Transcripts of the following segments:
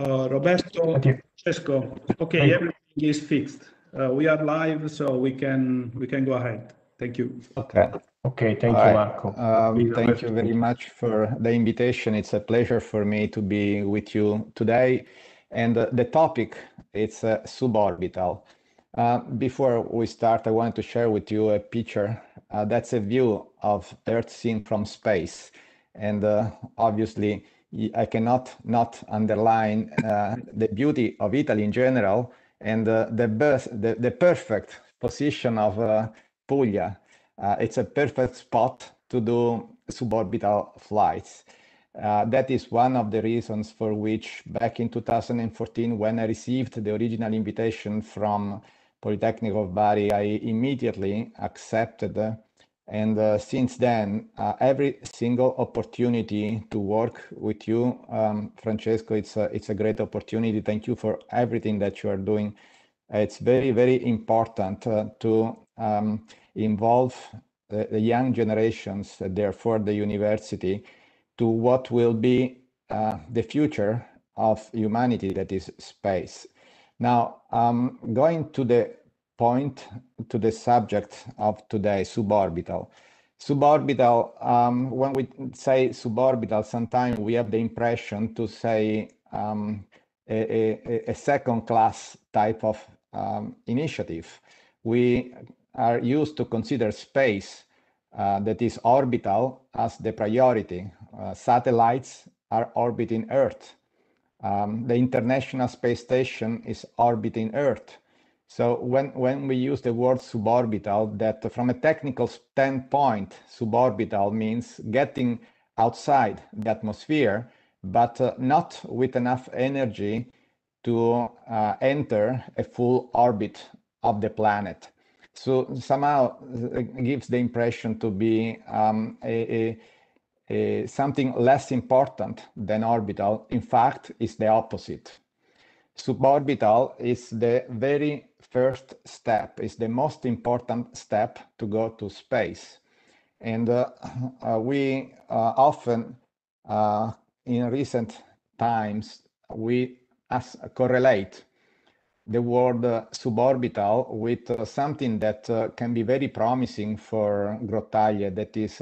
Uh, Roberto, Thank. Francesco. Okay, Thank you. everything is fixed. Uh, we are live, so we can we can go ahead. Thank you. Okay. Okay. Thank you, Marco. Please, Thank you very much for the invitation. It's a pleasure for me to be with you today. And uh, the topic, it's suborbital. Before we start, I want to share with you a picture. That's a view of Earth seen from space. And obviously, I cannot not underline uh, the beauty of Italy in general and uh, the the perfect position of uh, Puglia. It's a perfect spot to do suborbital flights. That is one of the reasons for which back in 2014, when I received the original invitation from Polytechnic of Bari, I immediately accepted. And uh, since then, uh, every single opportunity to work with you, um, Francesco, it's a great opportunity. Thank you for everything that you are doing. It's very, very important uh, to um, involve the young generations, therefore the university, to what will be the future of humanity, that is space. Now, um, going to the point, to the subject of today, suborbital. Suborbital, um, when we say suborbital, sometimes we have the impression to say um, a second-class type of um, initiative. We are used to consider space uh, that is orbital as the priority. Uh, satellites are orbiting Earth. The International Space Station is orbiting Earth. So when when we use the word suborbital, that from a technical standpoint, suborbital means getting outside the atmosphere, but uh, not with enough energy to uh, enter a full orbit of the planet. So somehow uh, it gives the impression to be um, something less important than orbital. In fact, it's the opposite. Suborbital is the very first step, is the most important step to go to space. And uh, uh, we uh, often, in recent times, we correlate the word suborbital with something that can be very promising for Grottaglie, that is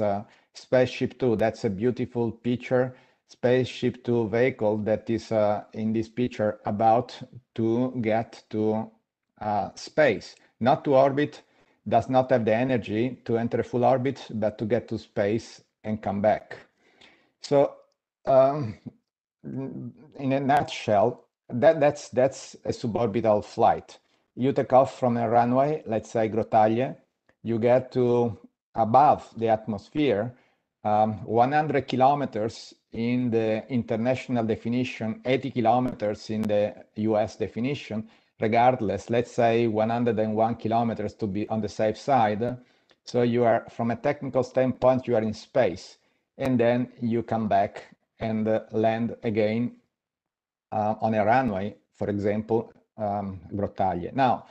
SpaceShip II. That's a beautiful picture. SpaceShip II vehicle that is in this picture about to get to Uh, space. Not to orbit, does not have the energy to enter full orbit, but to get to space and come back. So, um, in a nutshell, that, that's that's a suborbital flight. You take off from a runway, let's say Grottaglie, you get to above the atmosphere, um, 100 kilometers in the international definition, 80 kilometers in the U.S. definition. Regardless, let's say 101 kilometers to be on the safe side. So you are, from a technical standpoint, you are in space, and then you come back and uh, land again uh, on a runway, for example, um, Grottaglie. Now,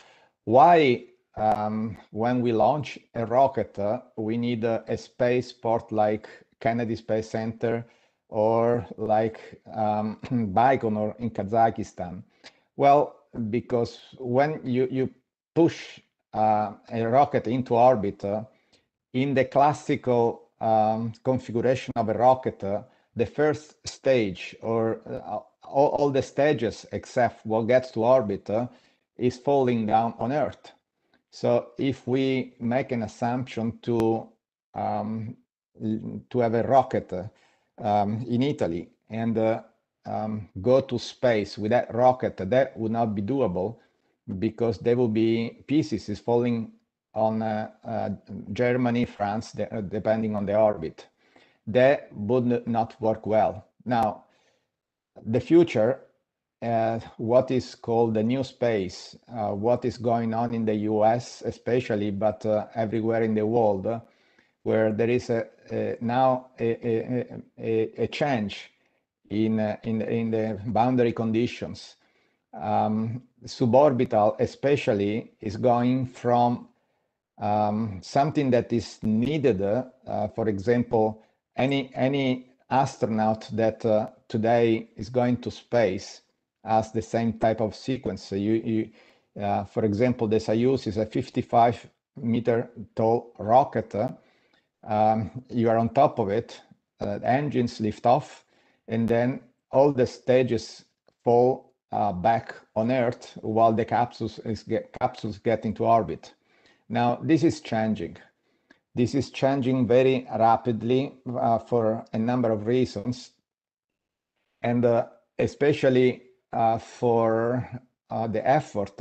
why, um, when we launch a rocket, uh, we need a spaceport like Kennedy Space Center or like um, Baikonur in Kazakhstan? Because when you you push uh, a rocket into orbit, uh, in the classical um, configuration of a rocket, uh, the first stage or all the stages except what gets to orbit is falling down on Earth. So if we make an assumption to um, have a rocket um, in Italy and Um, go to space with that rocket, that would not be doable because there will be pieces is falling on uh, uh, Germany, France, uh, depending on the orbit. That would not work well. Now, the future, what is called the new space, what is going on in the U.S. especially, but everywhere in the world, where there is a now a change in in, in the boundary conditions. Suborbital especially is going from something that is needed, for example, any any astronaut that today is going to space has the same type of sequence. So you, you uh, for example, the Soyuz is a 55 meter tall rocket. Um, you are on top of it, uh, engines lift off, and then all the stages fall uh, back on Earth while the capsules, is get, capsules get into orbit. Now, this is changing. This is changing very rapidly uh, for a number of reasons, and uh, especially uh, for uh, the effort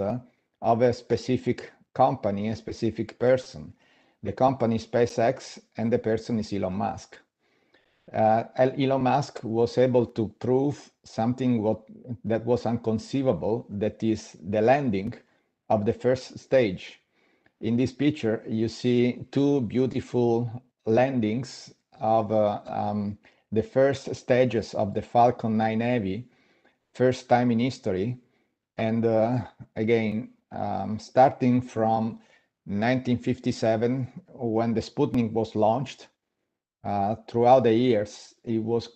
of a specific company, a specific person. The company SpaceX and the person is Elon Musk. Uh, Elon Musk was able to prove something what, that was unconceivable, that is the landing of the first stage. In this picture, you see two beautiful landings of uh, um, the first stages of the Falcon 9 Heavy, first time in history. And uh, again, um, starting from 1957, when the Sputnik was launched, uh, throughout the years, it was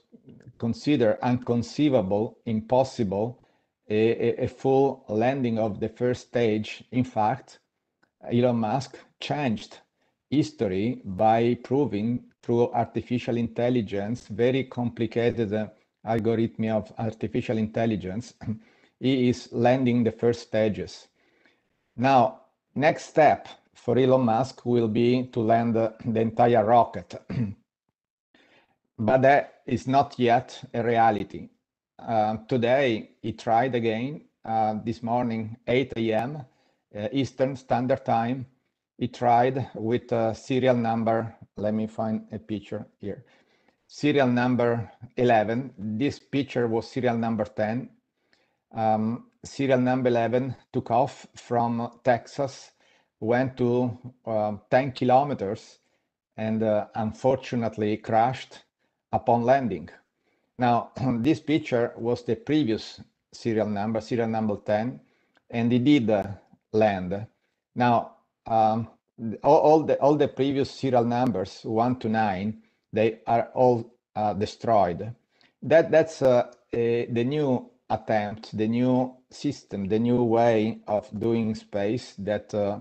considered unconceivable, impossible, a, a, full landing of the first stage. In fact, Elon Musk changed history by proving through artificial intelligence, very complicated uh, algorithm of artificial intelligence, he is landing the first stages. Now, next step for Elon Musk will be to land the entire rocket. but that is not yet a reality. Uh, today, he tried again uh, this morning, 8 a.m. Uh, Eastern Standard Time. He tried with serial number, let me find a picture here. Serial number 11. This picture was serial number 10. Um, serial number 11 took off from Texas, went to uh, 10 kilometers, and uh, unfortunately crashed upon landing. Now, this picture was the previous serial number, serial number 10, and it did uh, land. Now, um, all, all, the, all the previous serial numbers, 1 to 9, they are all uh, destroyed. That, that's uh, a, the new attempt, the new system, the new way of doing space that uh,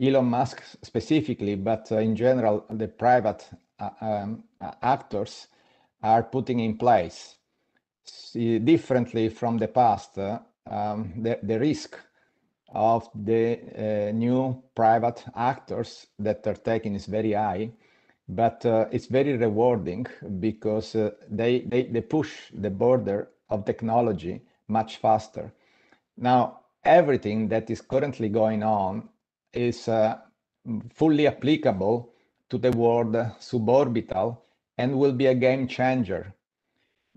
Elon Musk specifically, but uh, in general, the private um, actors are putting in place. See, differently from the past, uh, um, the, the risk of the uh, new private actors that are taking is very high, but uh, it's very rewarding because uh, they, they, they push the border of technology much faster. Now, everything that is currently going on is uh, fully applicable to the word suborbital and will be a game changer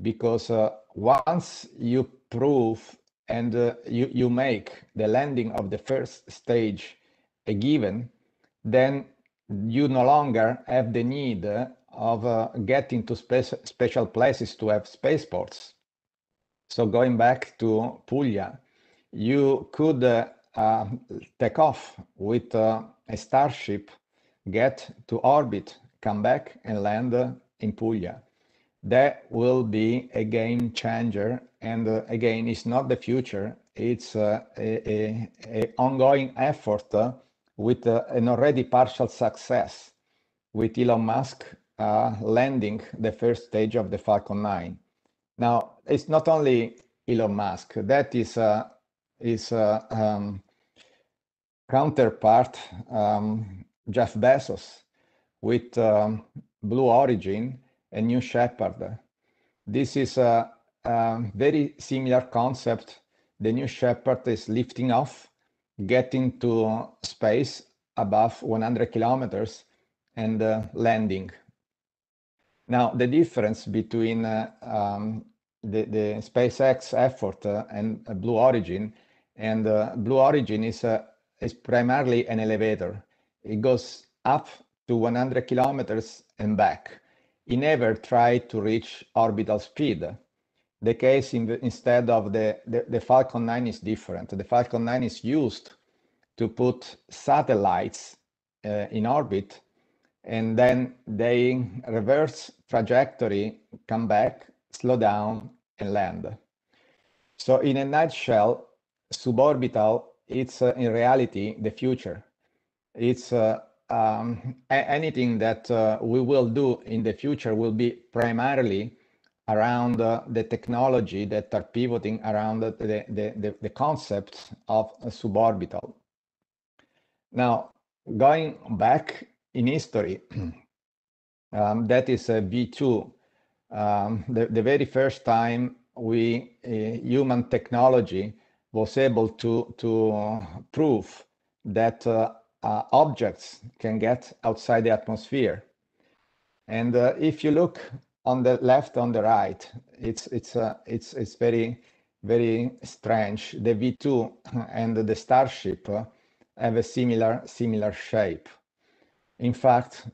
because uh, once you prove and uh, you, you make the landing of the first stage a given, then you no longer have the need of uh, getting to spe special places to have spaceports. So going back to Puglia, you could uh, uh, take off with uh, a starship, get to orbit, come back and land in Puglia. That will be a game changer. And uh, again, it's not the future. It's uh, a, a, a, ongoing effort uh, with an already partial success with Elon Musk landing the first stage of the Falcon 9. Now, it's not only Elon Musk. That is uh, his uh, um, counterpart, um, Jeff Bezos, with um, Blue Origin and New Shepard. This is a, a very similar concept. The New Shepard is lifting off, getting to space above 100 kilometers and uh, landing. Now, the difference between uh, um, the, the SpaceX effort uh, and uh, Blue Origin, and uh, Blue Origin is, uh, is primarily an elevator. It goes up to 100 kilometers and back. He never tried to reach orbital speed. The case in the, instead of the, the, the Falcon 9 is different. The Falcon 9 is used to put satellites uh, in orbit and then they reverse trajectory, come back, slow down, and land. So in a nutshell, suborbital, it's uh, in reality the future. It's uh, um, anything that uh, we will do in the future will be primarily around uh, the technology that are pivoting around the, the, the, the concept of suborbital. Now, going back in history, um, that is a V2. Um, the, the very first time we, uh, human technology was able to, to prove that uh, uh, objects can get outside the atmosphere. And uh, if you look on the left, on the right, it's, it's, uh, it's, it's very, very strange. The V2 and the Starship have a similar, similar shape. In fact,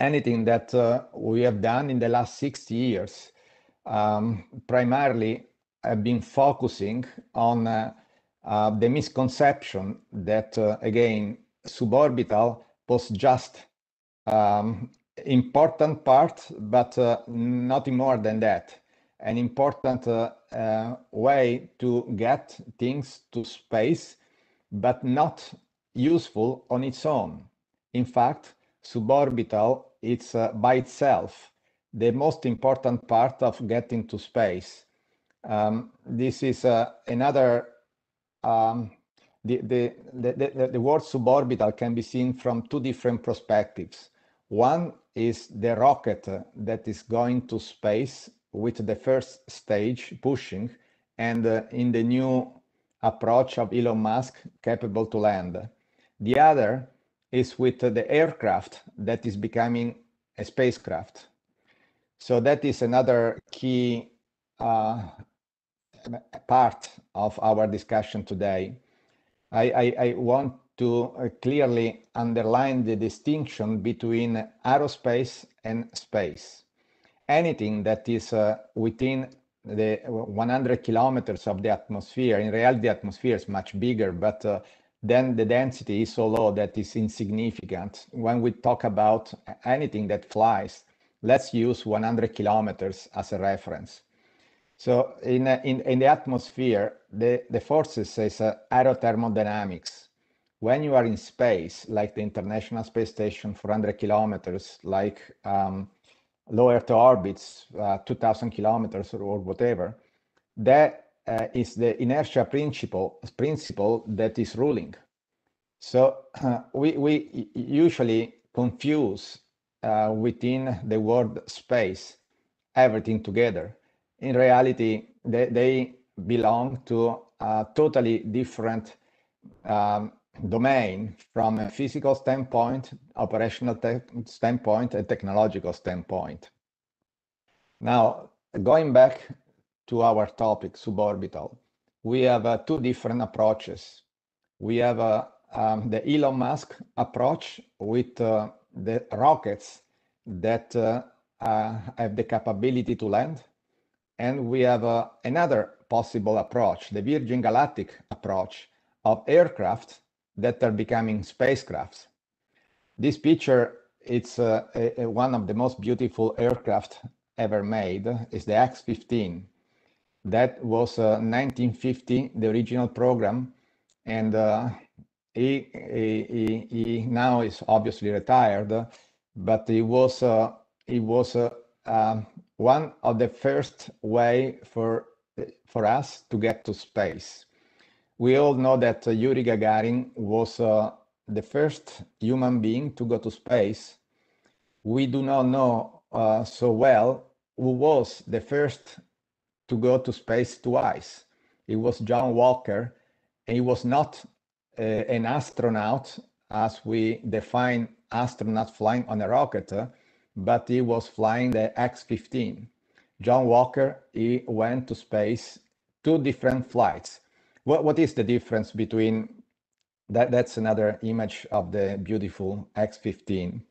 anything that uh, we have done in the last 60 years um, primarily have been focusing on uh, uh, the misconception that, uh, again, suborbital was just um, important part, but uh, nothing more than that. An important uh, uh, way to get things to space, but not useful on its own. In fact, suborbital, it's uh, by itself the most important part of getting to space. Um, this is another um, the, the, the, the, word suborbital can be seen from two different perspectives. One is the rocket that is going to space with the first stage pushing and uh, in the new approach of Elon Musk capable to land. The other is with the aircraft that is becoming a spacecraft. So that is another key uh, part of our discussion today. I, I, I want to uh, clearly underline the distinction between aerospace and space. Anything that is uh, within the 100 kilometers of the atmosphere, in reality the atmosphere is much bigger, but uh, then the density is so low that is insignificant. When we talk about anything that flies, let's use 100 kilometers as a reference. So in, in, in the atmosphere, the, the forces is aerothermodynamics. When you are in space, like the International Space Station, 400 kilometers, like um, low Earth orbits, uh, 2000 kilometers or, whatever, that uh, is the inertia principle, principle that is ruling. So we, we usually confuse uh, within the word space everything together in reality, they, they belong to a totally different um, domain from a physical standpoint, operational standpoint, and technological standpoint. Now, going back to our topic, suborbital, we have uh, two different approaches. We have uh, um, the Elon Musk approach with uh, the rockets that uh, uh, have the capability to land and we have uh, another possible approach, the Virgin Galactic approach of aircraft that are becoming spacecrafts. This picture, it's uh, a, a, one of the most beautiful aircraft ever made, is the X-15. That was uh, 1950, the original program, and uh, he, he, he, now is obviously retired, but he was, uh, he was uh, um, one of the first way for for us to get to space. We all know that uh, Yuri Gagarin was uh, the first human being to go to space. We do not know uh, so well who was the first to go to space twice. It was John Walker. And he was not uh, an astronaut as we define astronaut flying on a rocket, uh, but he was flying the X-15. John Walker, he went to space, two different flights. What, what is the difference between that? That's another image of the beautiful X-15.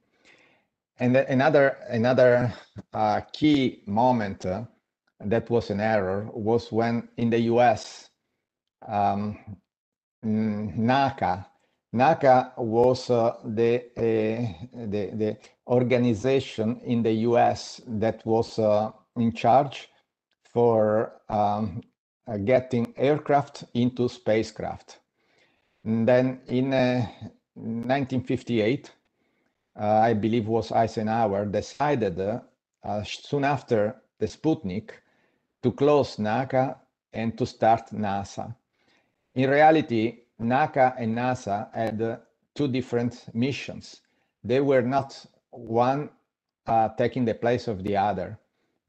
And another, another uh, key moment uh, that was an error was when in the US, um, NACA, NACA was uh, the, uh, the, the organization in the US that was uh, in charge for um, uh, getting aircraft into spacecraft. And then in 1958, I believe was Eisenhower decided soon after the Sputnik to close NACA and to start NASA. In reality, NACA and NASA had two different missions. They were not one uh, taking the place of the other.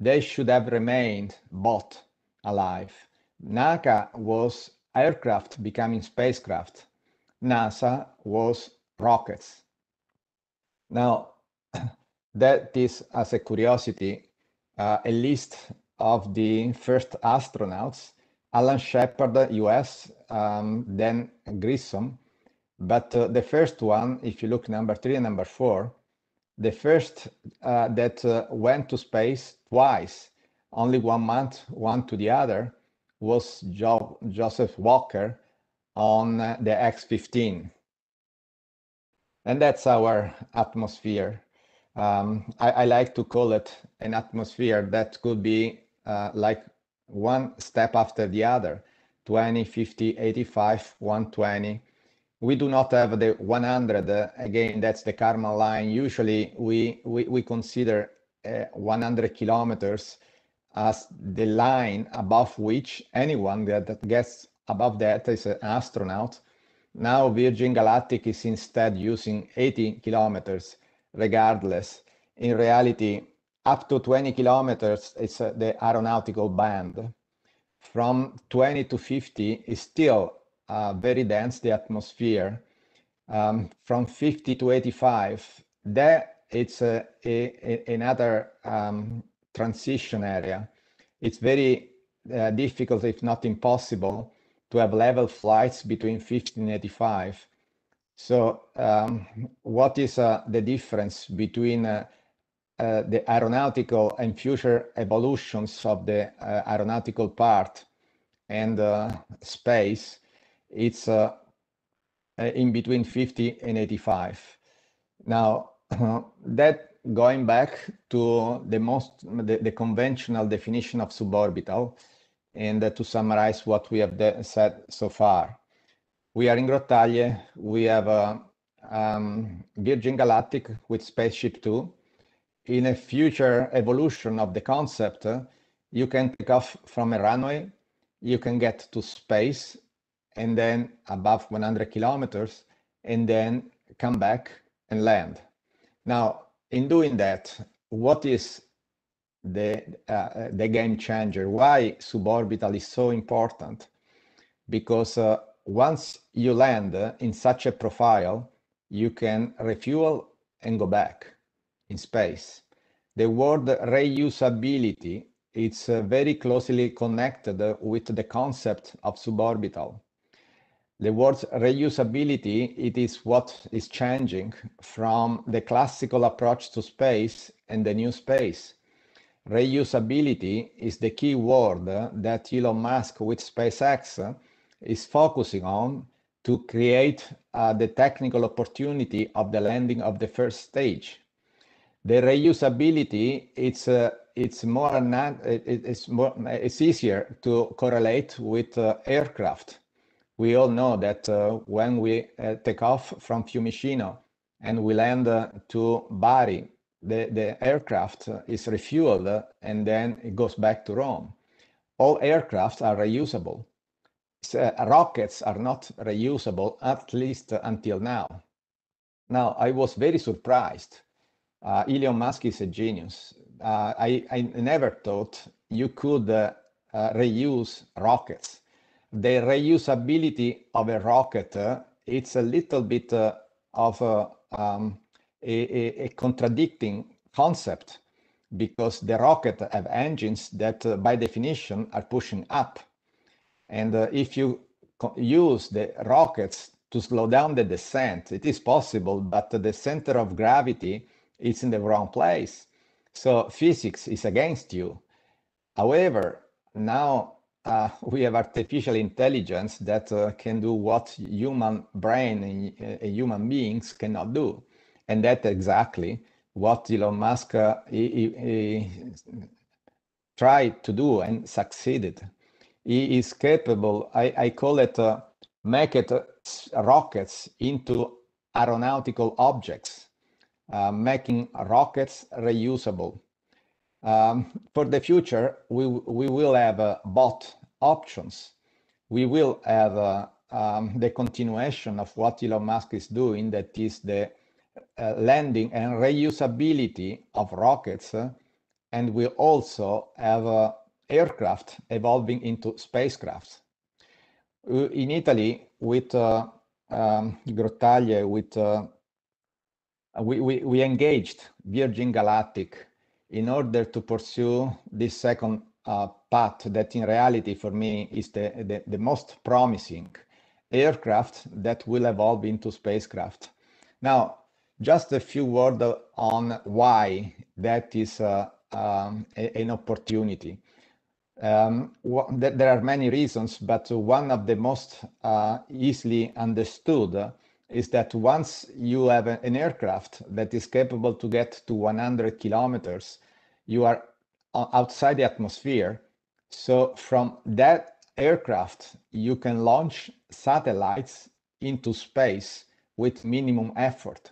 They should have remained both alive. NACA was aircraft becoming spacecraft. NASA was rockets. Now, that is, as a curiosity, uh, a list of the first astronauts, Alan Shepard, US, um, then Grissom. But uh, the first one, if you look number three and number four, the first uh, that uh, went to space twice, only one month, one to the other, was jo Joseph Walker on uh, the X-15. And that's our atmosphere. Um, I, I, like to call it an atmosphere that could be uh, like one step after the other 20 50 85 120 we do not have the 100 uh, again that's the Kármán line. Usually we consider uh, 100 kilometers as the line above which anyone that, that gets above that is an astronaut. Now virgin galactic is instead using 80 kilometers regardless. In reality up to 20 kilometers is uh, the aeronautical band. From 20 to 50 is still uh, very dense, the atmosphere. Um, from 50 to 85, there it's a, a, a another um, transition area. It's very uh, difficult, if not impossible, to have level flights between 50 and 85. So um, what is uh, the difference between uh, uh, the aeronautical and future evolutions of the uh, aeronautical part and space, it's uh, in between 50 and 85. Now, that going back to the most the, the conventional definition of suborbital, and to summarize what we have said so far, we are in Grottaglie. We have a um, Virgin Galactic with Spaceship Two in a future evolution of the concept, uh, you can take off from a runway, you can get to space, and then above 100 kilometers, and then come back and land. Now, in doing that, what is the, uh, the game changer? Why suborbital is so important? Because uh, once you land in such a profile, you can refuel and go back in space. The word reusability is uh, very closely connected with the concept of suborbital. The word reusability, it is what is changing from the classical approach to space and the new space. Reusability is the key word that Elon Musk with SpaceX is focusing on to create uh, the technical opportunity of the landing of the first stage the reusability it's uh, it's more it's more it's easier to correlate with uh, aircraft we all know that uh, when we uh, take off from Fiumicino and we land uh, to Bari the, the aircraft is refueled and then it goes back to Rome all aircraft are reusable uh, rockets are not reusable at least until now now i was very surprised uh, Elon Musk is a genius. Uh, I, I, never thought you could uh reuse rockets. The reusability of a rocket, uh, it's a little bit uh, of a, um, a, a, contradicting concept because the rocket have engines that by definition are pushing up. And if you use the rockets to slow down the descent, it is possible, but the center of gravity is in the wrong place. So physics is against you. However, now uh, we have artificial intelligence that uh, can do what human brain and uh, human beings cannot do. And that's exactly what Elon Musk uh, he, he tried to do and succeeded. he is capable, I, I call it, uh, make it uh, rockets into aeronautical objects, making rockets reusable. Um, for the future, we, we will have uh, both options. We will have uh, um, the continuation of what Elon Musk is doing, that is the uh, landing and reusability of rockets, and we'll also have aircraft evolving into spacecrafts. In Italy, with um, Grottaglie, with we, we, we engaged Virgin Galactic in order to pursue this second uh, path that in reality for me is the, the, the, most promising aircraft that will evolve into spacecraft. Now, just a few words on why that is uh, um, a, an opportunity. Um, there are many reasons, but one of the most uh, easily understood is that once you have an aircraft that is capable to get to 100 kilometers, you are outside the atmosphere. So from that aircraft, you can launch satellites into space with minimum effort.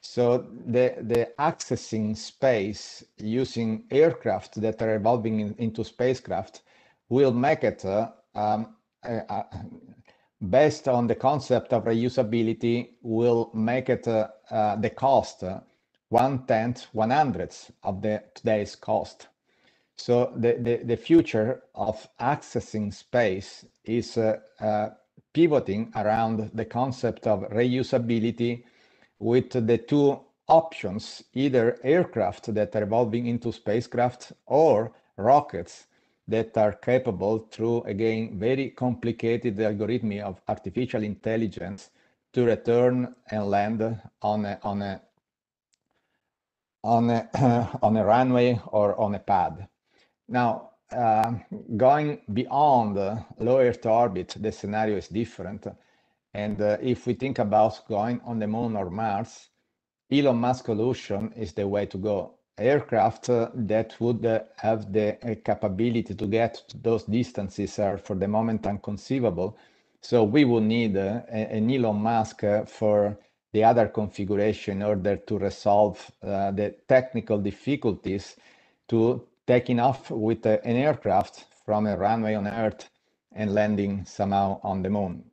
So the, the accessing space using aircraft that are evolving in, into spacecraft will make it, uh, um, uh, uh, based on the concept of reusability, will make it uh, uh, the cost uh, one tenth, one hundredth of the today's cost. So the, the, the future of accessing space is pivoting around the concept of reusability with the two options, either aircraft that are evolving into spacecraft or rockets that are capable through, again, very complicated algorithms of artificial intelligence to return and land on a, on a, on a, on a runway or on a pad. Now, uh, going beyond uh, low Earth orbit, the scenario is different. And uh, if we think about going on the moon or Mars, Elon Musk solution is the way to go. Aircraft uh, that would uh, have the uh, capability to get to those distances are for the moment unconceivable. So we will need an Elon Musk for the other configuration in order to resolve the technical difficulties to taking off with an aircraft from a runway on Earth and landing somehow on the moon.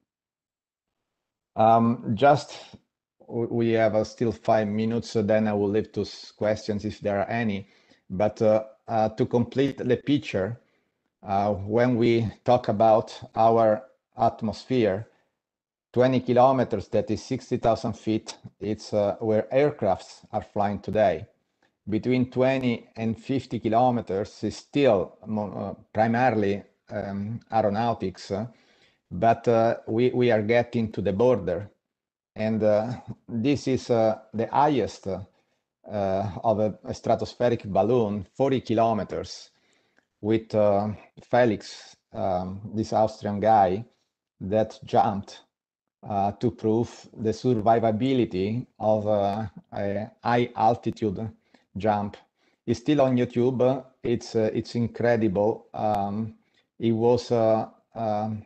Um, just we have uh, still five minutes, so then I will leave to questions if there are any. But uh, uh, to complete the picture, uh, when we talk about our atmosphere, 20 kilometers, that is 60,000 feet, it's uh, where aircrafts are flying today. Between 20 and 50 kilometers is still uh, primarily um, aeronautics but uh, we, we are getting to the border. And uh, this is uh, the highest uh, of a, a, stratospheric balloon, 40 kilometers, with uh, Felix, um, this Austrian guy, that jumped uh, to prove the survivability of a high altitude jump. It's still on YouTube. It's it's incredible. Um, it was um,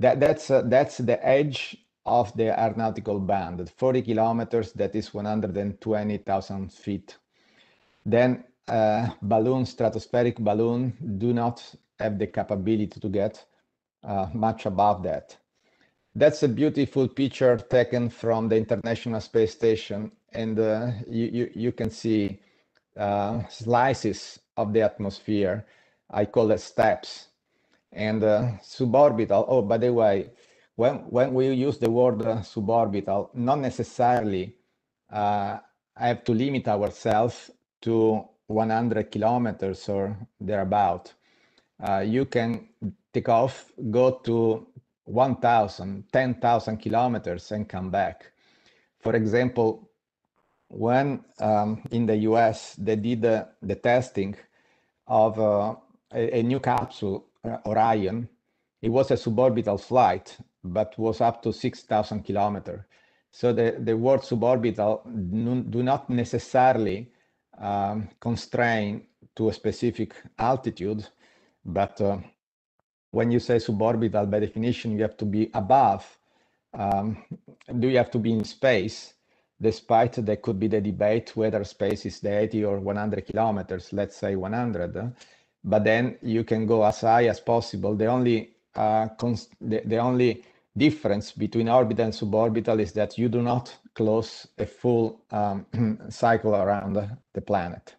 that, that's, uh, that's the edge of the aeronautical band, 40 kilometers, that is 120,000 feet. Then uh, balloon, stratospheric balloon, do not have the capability to get uh, much above that. That's a beautiful picture taken from the International Space Station, and uh, you, you, you, can see uh, slices of the atmosphere. I call it steps and uh, suborbital. Oh, by the way, when when we use the word uh, suborbital, not necessarily uh, have to limit ourselves to 100 kilometers or thereabout. Uh, you can take off, go to 1,000, 10,000 kilometers and come back. For example, when um, in the US they did the, testing of uh, a, a, new capsule uh, Orion, it was a suborbital flight, but was up to 6,000 kilometers. So the, the word suborbital do not necessarily um, constrain to a specific altitude, but uh, when you say suborbital, by definition, you have to be above. Um, do you have to be in space? Despite there could be the debate whether space is the 80 or 100 kilometers, let's say 100, but then you can go as high as possible. The only uh, the, the only difference between orbital and suborbital is that you do not close a full um, cycle around the planet.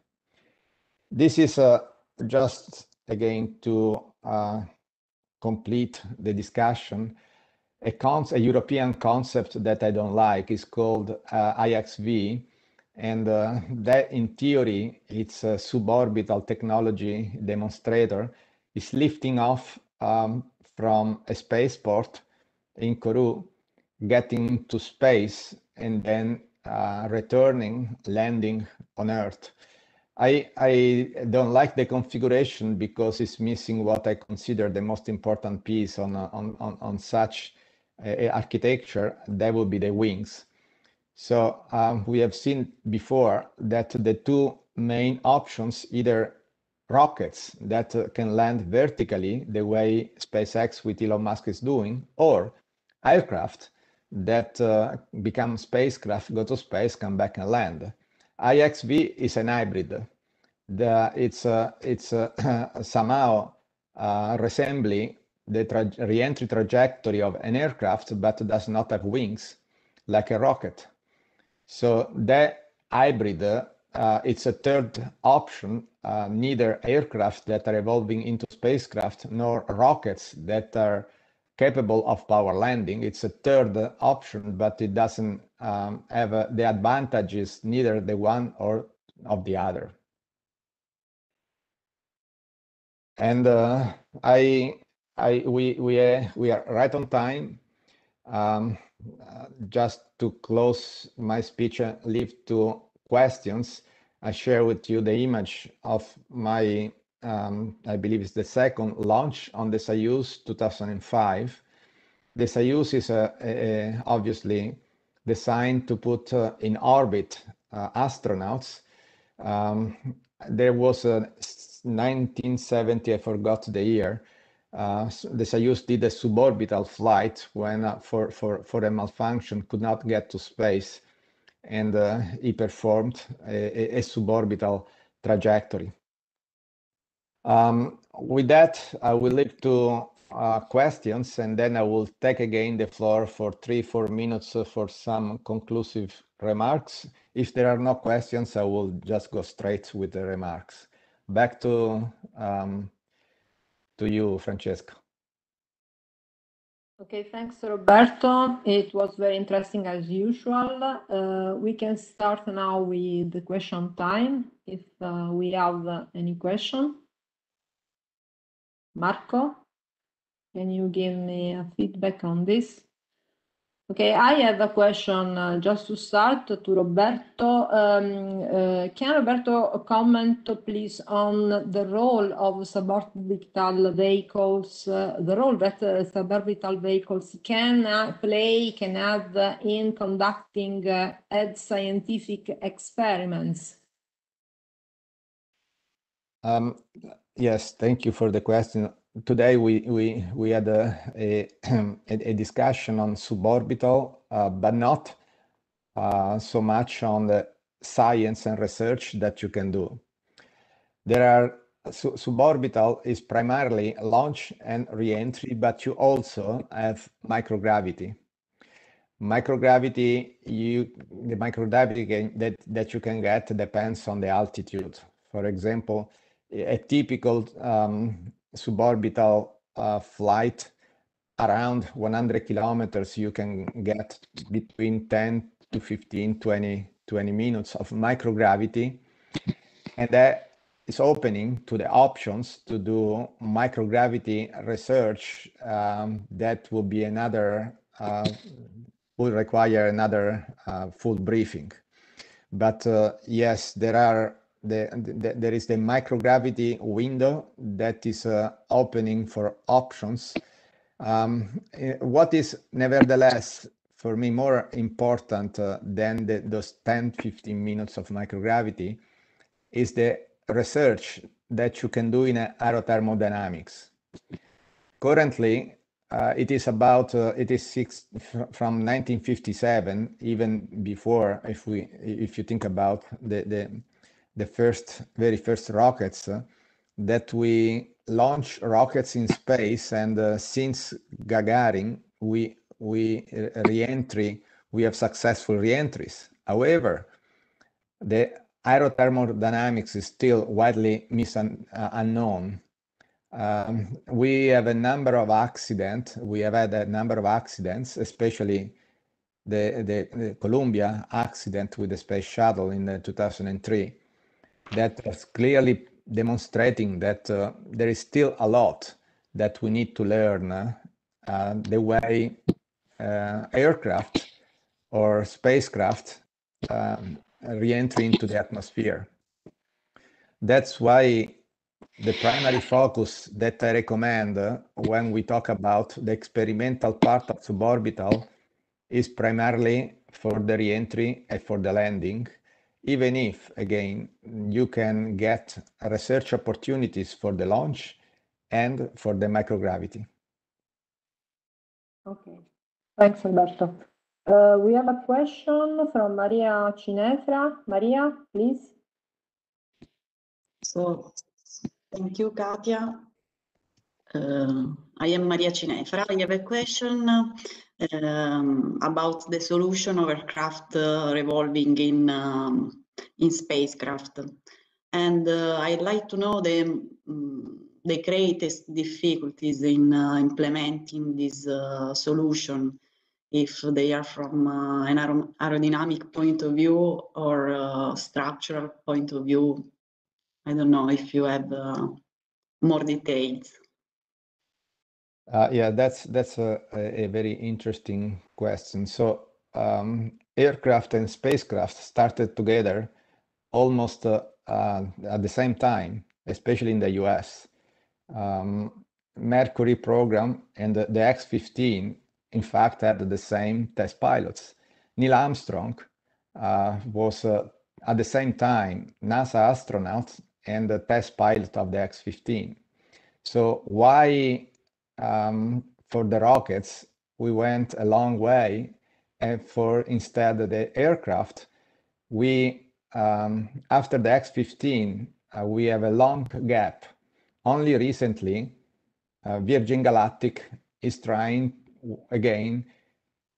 This is uh, just again to uh, complete the discussion. A, a, European concept that I don't like is called uh, IXV, and uh, that in theory, it's a suborbital technology demonstrator, is lifting off um, from a spaceport in Kourou, getting to space, and then uh, returning, landing on Earth. I, I don't like the configuration because it's missing what I consider the most important piece on, on, on, on such uh, architecture. That would be the wings. So um, we have seen before that the two main options, either rockets that uh, can land vertically the way SpaceX with Elon Musk is doing, or aircraft that uh, become spacecraft, go to space, come back and land. IXV is an hybrid. The, it's uh, it's uh, somehow resembling the tra re-entry trajectory of an aircraft, but does not have wings, like a rocket. So that hybrid, uh, it's a third option uh, neither aircraft that are evolving into spacecraft nor rockets that are capable of power landing. It's a third option, but it doesn't um, have uh, the advantages, neither the one or of the other. And uh, I, I, we, we, uh, we are right on time. Um, uh, just to close my speech, uh, leave to questions. I share with you the image of my, um, I believe it's the second launch on the Soyuz 2005. The Soyuz is a, a, obviously designed to put uh, in orbit uh, astronauts. Um, there was a 1970, I forgot the year, uh, the Soyuz did a suborbital flight when uh, for, for, for a malfunction could not get to space and uh, he performed a, a suborbital trajectory. Um, with that, I will leave to uh, questions and then I will take again the floor for three, four minutes for some conclusive remarks. If there are no questions, I will just go straight with the remarks. Back to, um, to you, Francesca. Okay, thanks, Roberto. It was very interesting as usual. Uh, we can start now with the question time, if uh, we have uh, any question. Marco, can you give me a feedback on this? Okay, I have a question uh, just to start to Roberto. Um, uh, can Roberto comment please on the role of suborbital vehicles, uh, the role that uh, suborbital vehicles can uh, play, can have in conducting uh, scientific experiments? Um, yes, thank you for the question today we we we had a a, a discussion on suborbital, uh, but not uh, so much on the science and research that you can do. There are su suborbital is primarily launch and reentry, but you also have microgravity. Microgravity, you the microgravity that that you can get depends on the altitude. For example, a typical um, suborbital uh, flight around 100 kilometers, you can get between 10 to 15, 20, 20 minutes of microgravity. And that is opening to the options to do microgravity research. Um, that will be another, uh, require another uh, full briefing. But uh, yes, there are the, the, there is the microgravity window that is uh, opening for options. Um, eh, what is nevertheless for me more important uh, than the, those 10, 15 minutes of microgravity is the research that you can do in aerothermodynamics. currently, uh, it is about uh, it is six from 1957, even before. If we if you think about the the the first very first rockets uh, that we launch rockets in space, and uh, since Gagarin, we we uh, reentry we have successful reentries. However, the aerothermodynamics is still widely misun, uh, unknown. Um, we have a number of accidents. We have had a number of accidents, especially the, the, the Columbia accident with the space shuttle in 2003, that was clearly demonstrating that uh, there is still a lot that we need to learn uh, the way uh, aircraft or spacecraft um, re-entry into the atmosphere. That's why the primary focus that I recommend uh, when we talk about the experimental part of suborbital is primarily for the re-entry and for the landing, even if, again, you can get research opportunities for the launch and for the microgravity. Okay, thanks, Alberto. Uh, we have a question from Maria Cinefra. Maria, please. So, thank you, Katia. Uh, I am Maria Cinefra. I have a question um, about the solution of aircraft uh, revolving in um, in spacecraft, and uh, I'd like to know the um, the greatest difficulties in uh, implementing this uh, solution if they are from uh, an aerodynamic point of view or uh, structural point of view. I don't know if you have more details. Uh, yeah, that's that's a, a, very interesting question. So um, aircraft and spacecraft started together almost uh, uh, at the same time, especially in the US. Um, Mercury program and the, the X-15 in fact, had the same test pilots. Neil Armstrong uh, was uh, at the same time NASA astronaut and the test pilot of the X-15. So why um, for the rockets we went a long way and for instead the aircraft we um, after the X-15 uh, we have a long gap. Only recently uh, Virgin Galactic is trying again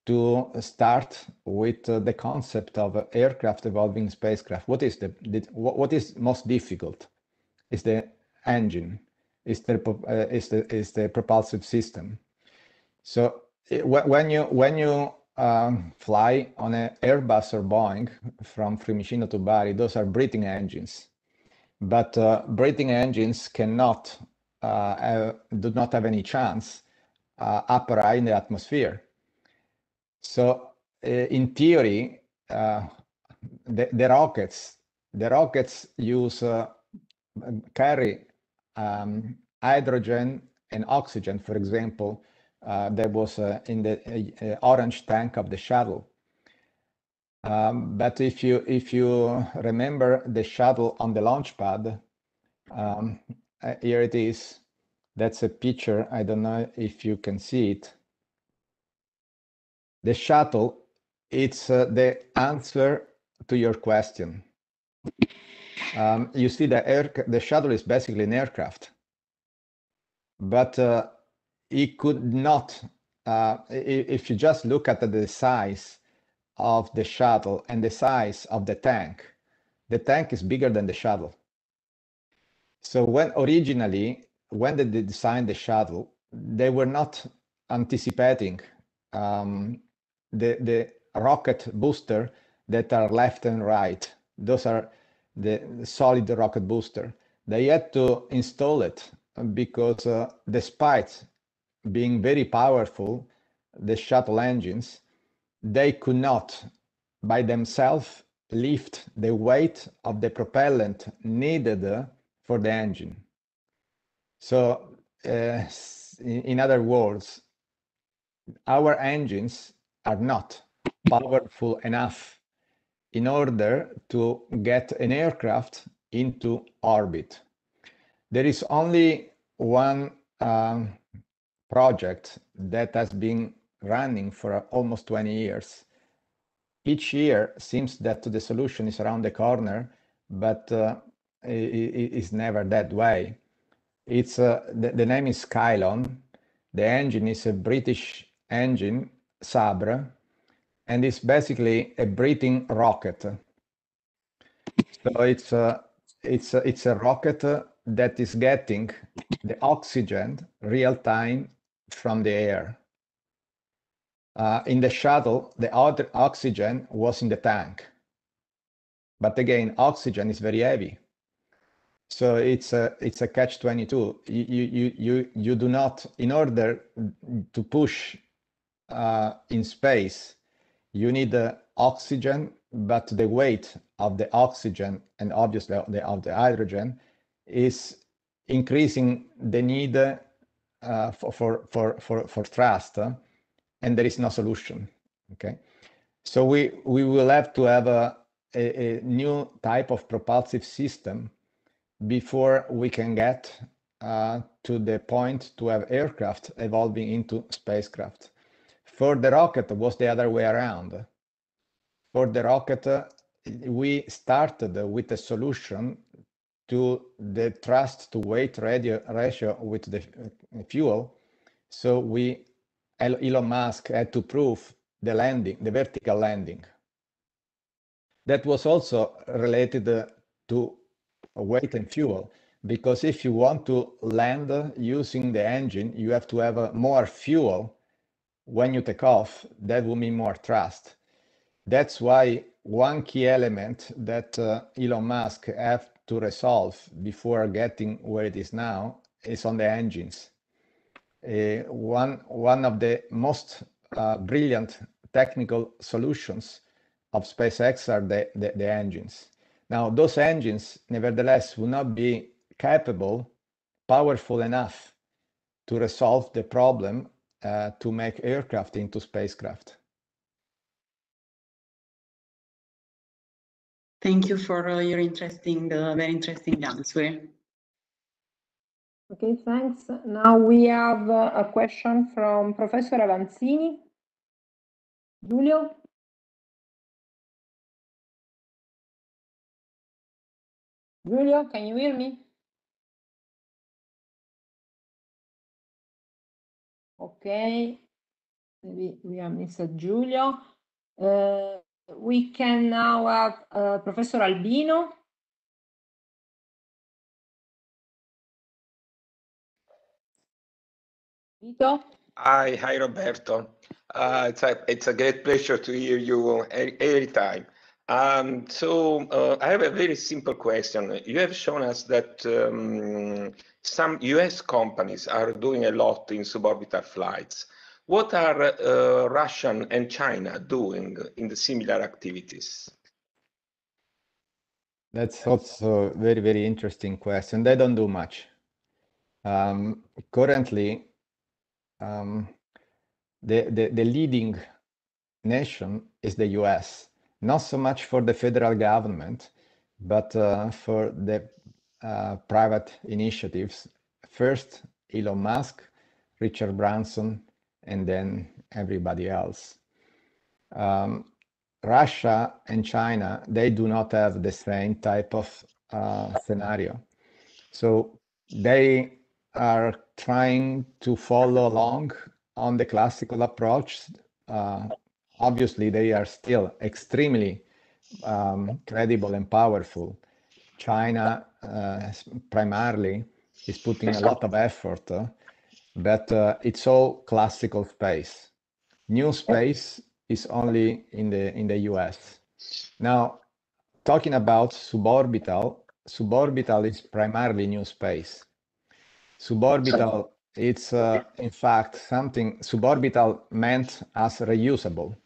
to start with uh, the concept of aircraft evolving spacecraft. What is the, the what is most difficult? Is the engine, is the uh, is the is the propulsive system. So it, when you when you um, fly on an Airbus or Boeing from Fiumicino to Bari, those are breathing engines. But uh, breathing engines cannot uh, do not have any chance uh, upper high in the atmosphere. So uh, in theory, uh, the, the rockets, the rockets use carry um, hydrogen and oxygen, for example, uh, that was uh, in the uh, orange tank of the shuttle. Um, but if you if you remember the shuttle on the launch pad, um, here it is. That's a picture. I don't know if you can see it. The shuttle, it's uh, the answer to your question. Um, you see the air, the shuttle is basically an aircraft, but uh, it could not, uh, if you just look at the size of the shuttle and the size of the tank, the tank is bigger than the shuttle. So when originally when they designed the shuttle, they were not anticipating um, the, the rocket booster that are left and right. Those are the solid rocket booster. They had to install it because uh, despite being very powerful, the shuttle engines, they could not by themselves lift the weight of the propellant needed for the engine. So uh, in other words, our engines are not powerful enough in order to get an aircraft into orbit. There is only one um, project that has been running for almost 20 years. Each year seems that the solution is around the corner, but uh, it is never that way. It's uh, the, the, name is Skylon. The engine is a British engine, Sabre, and it's basically a breathing rocket. So it's a, it's a, it's a rocket that is getting the oxygen real time from the air. Uh, in the shuttle, the other oxygen was in the tank. But again, oxygen is very heavy. So it's a it's a catch 22. You you you you do not in order to push uh, in space, you need the oxygen, but the weight of the oxygen and obviously the, of the hydrogen is increasing the need uh, for, for, for, for, thrust, uh, and there is no solution. Okay, so we we will have to have a, a, a new type of propulsive system before we can get uh, to the point to have aircraft evolving into spacecraft. For the rocket was the other way around. For the rocket, we started with a solution to the thrust to weight ratio with the uh, fuel. So we, Elon Musk had to prove the landing, the vertical landing. That was also related uh, to weight and fuel, because if you want to land using the engine, you have to have uh, more fuel when you take off. That will mean more thrust. That's why one key element that uh, Elon Musk have to resolve before getting where it is now is on the engines. Uh, one, one of the most uh, brilliant technical solutions of SpaceX are the, the, the, engines. Now, those engines, nevertheless, will not be capable, powerful enough to resolve the problem uh, to make aircraft into spacecraft. Thank you for uh, your interesting, uh, very interesting answer. Okay, thanks. Now we have uh, a question from Professor Avanzini. Giulio? Giulio, can you hear me? Okay, maybe we have Mr. Giulio. Uh, we can now have uh, Professor Albino. Vito? Hi, hi Roberto. Uh, it's a it's a great pleasure to hear you every time. Um, so uh, I have a very simple question. You have shown us that um, some US companies are doing a lot in suborbital flights. What are uh, Russian and China doing in the similar activities? That's also a very, very interesting question. They don't do much. Um, currently, um, the, the, the leading nation is the US, not so much for the federal government, but uh, for the uh, private initiatives. First, Elon Musk, Richard Branson, and then everybody else. Um, Russia and China, they do not have the same type of uh, scenario. So they are trying to follow along on the classical approach. Uh, obviously, they are still extremely um, credible and powerful. China uh, primarily is putting a lot of effort uh, but uh, it's all classical space. New space is only in the in the US. Now, talking about suborbital, suborbital is primarily new space. Suborbital, it's uh, in fact something suborbital meant as reusable.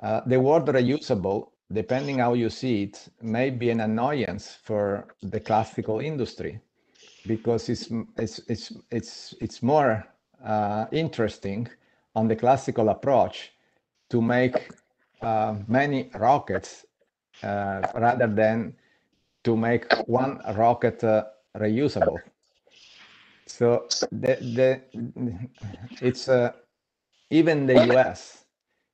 Uh, the word reusable, depending how you see it, may be an annoyance for the classical industry because it's it's it's it's it's more uh, interesting on the classical approach to make uh, many rockets uh, rather than to make one rocket uh, reusable. So the the it's uh, even the U.S.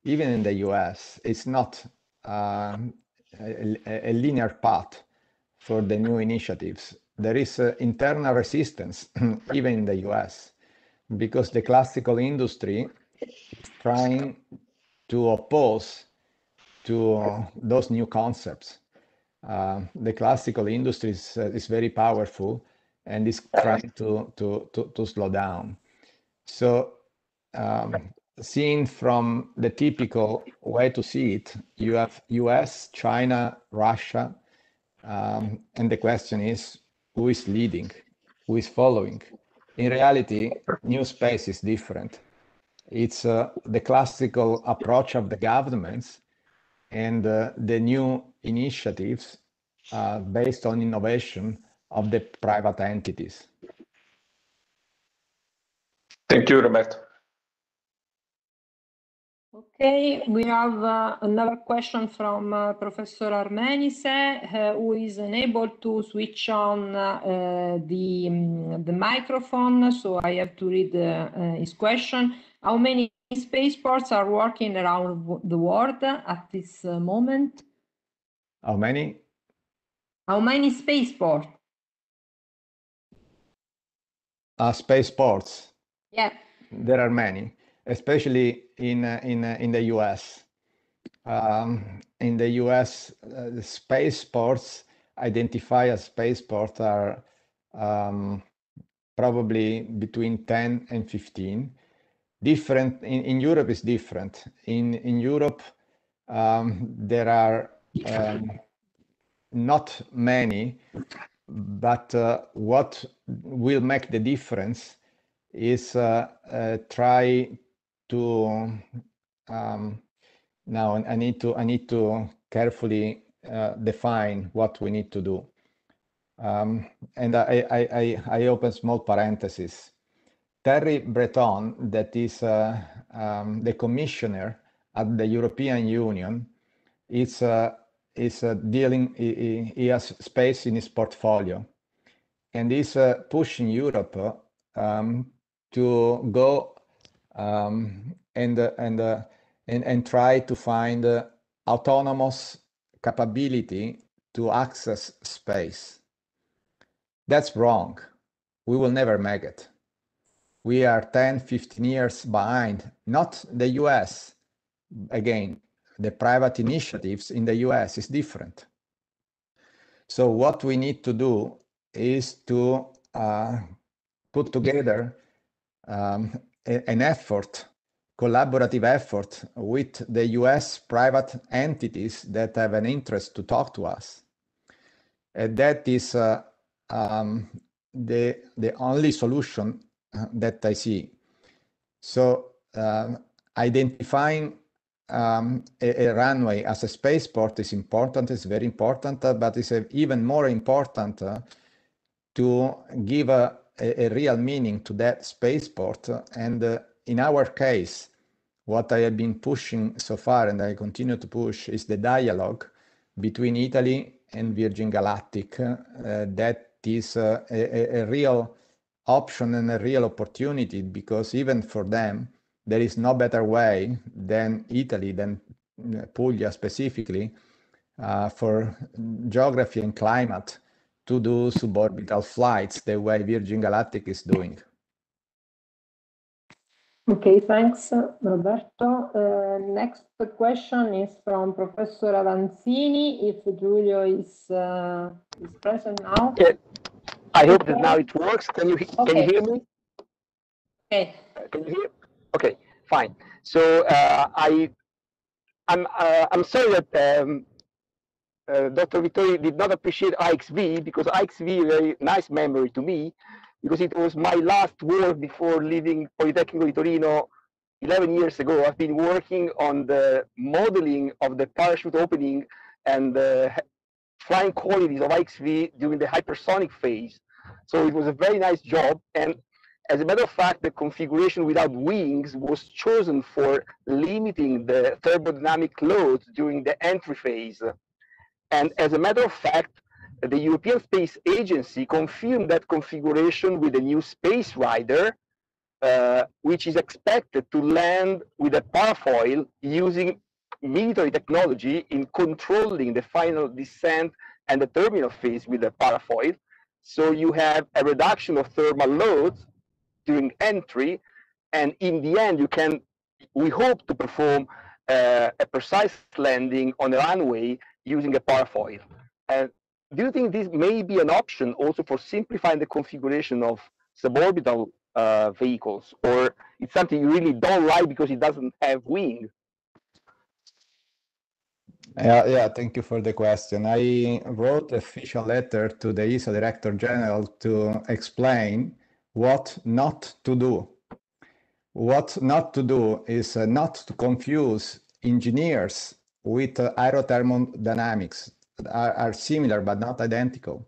even in the U.S. it's not um, a, a linear path for the new initiatives. There is uh, internal resistance even in the U.S. because the classical industry is trying to oppose to uh, those new concepts. Uh, the classical industry is, uh, is very powerful and is trying to, to, to, to slow down. So um, seen from the typical way to see it, you have US, China, Russia, um, and the question is who is leading, who is following? In reality, new space is different. It's uh, the classical approach of the governments and uh, the new initiatives uh, based on innovation of the private entities. Thank you, Roberto. Okay, we have uh, another question from uh, Professor Armenise, uh, who is unable to switch on uh, the, um, the microphone, so I have to read uh, his question. How many spaceports are working around the world at this uh, moment? How many? How many spaceports? Uh, spaceports. Yeah. There are many, especially in uh, in uh, in the U.S. Um, in the U.S., uh, the spaceports identify as spaceports are um, probably between 10 and 15. Different in, in Europe is different. In in Europe, um, there are um, not many, but uh, what will make the difference is uh, uh, try to um, now I need to I need to carefully uh, define what we need to do. Um, and I, I, I, I, open small parentheses. Thierry Breton, that is uh, um, the commissioner at the European Union, is, uh, is uh, dealing, he, he, has space in his portfolio and is pushing Europe um, to go um, and, uh, and, uh, and, and try to find uh, autonomous capability to access space. That's wrong. We will never make it. We are 10, 15 years behind, not the US. Again, the private initiatives in the US is different. So what we need to do is to uh, put together um, an effort, collaborative effort with the US private entities that have an interest to talk to us. And that is uh, um, the, the only solution uh, that I see. So uh, identifying um, a, a, runway as a spaceport is important, it's very important, uh, but it's even more important uh, to give a, a, a, real meaning to that spaceport. And uh, in our case, what I have been pushing so far, and I continue to push, is the dialogue between Italy and Virgin Galactic. Uh, that is uh, a, a, real option and a real opportunity because even for them, there is no better way than Italy, than uh, Puglia specifically, uh, for geography and climate to do suborbital flights the way Virgin Galactic is doing. Okay, thanks, Roberto. Uh, next question is from Professor Avanzini. If Giulio is, uh, is present now. Yeah. I hope that now it works. Can you okay. can you hear me? Okay. Can you hear? Okay, fine. So uh, I I'm uh, I'm sorry that um, uh, Dr. Vittori did not appreciate IXV because IXV is a very nice memory to me because it was my last work before leaving Politecnico di Torino 11 years ago. I've been working on the modeling of the parachute opening and the flying qualities of IXV during the hypersonic phase. So it was a very nice job. And as a matter of fact, the configuration without wings was chosen for limiting the thermodynamic loads during the entry phase. And as a matter of fact, the European Space Agency confirmed that configuration with the new Space Rider, uh, which is expected to land with a parafoil using military technology in controlling the final descent and the terminal phase with the parafoil. So you have a reduction of thermal loads during entry, and in the end, you can, we hope to perform uh, a precise landing on a runway using a parafoil. And do you think this may be an option also for simplifying the configuration of suborbital uh, vehicles, or it's something you really don't like because it doesn't have wing? Yeah, yeah, thank you for the question. I wrote official letter to the ESA Director General to explain what not to do. What not to do is uh, not to confuse engineers with uh, aerothermodynamics are, are similar but not identical.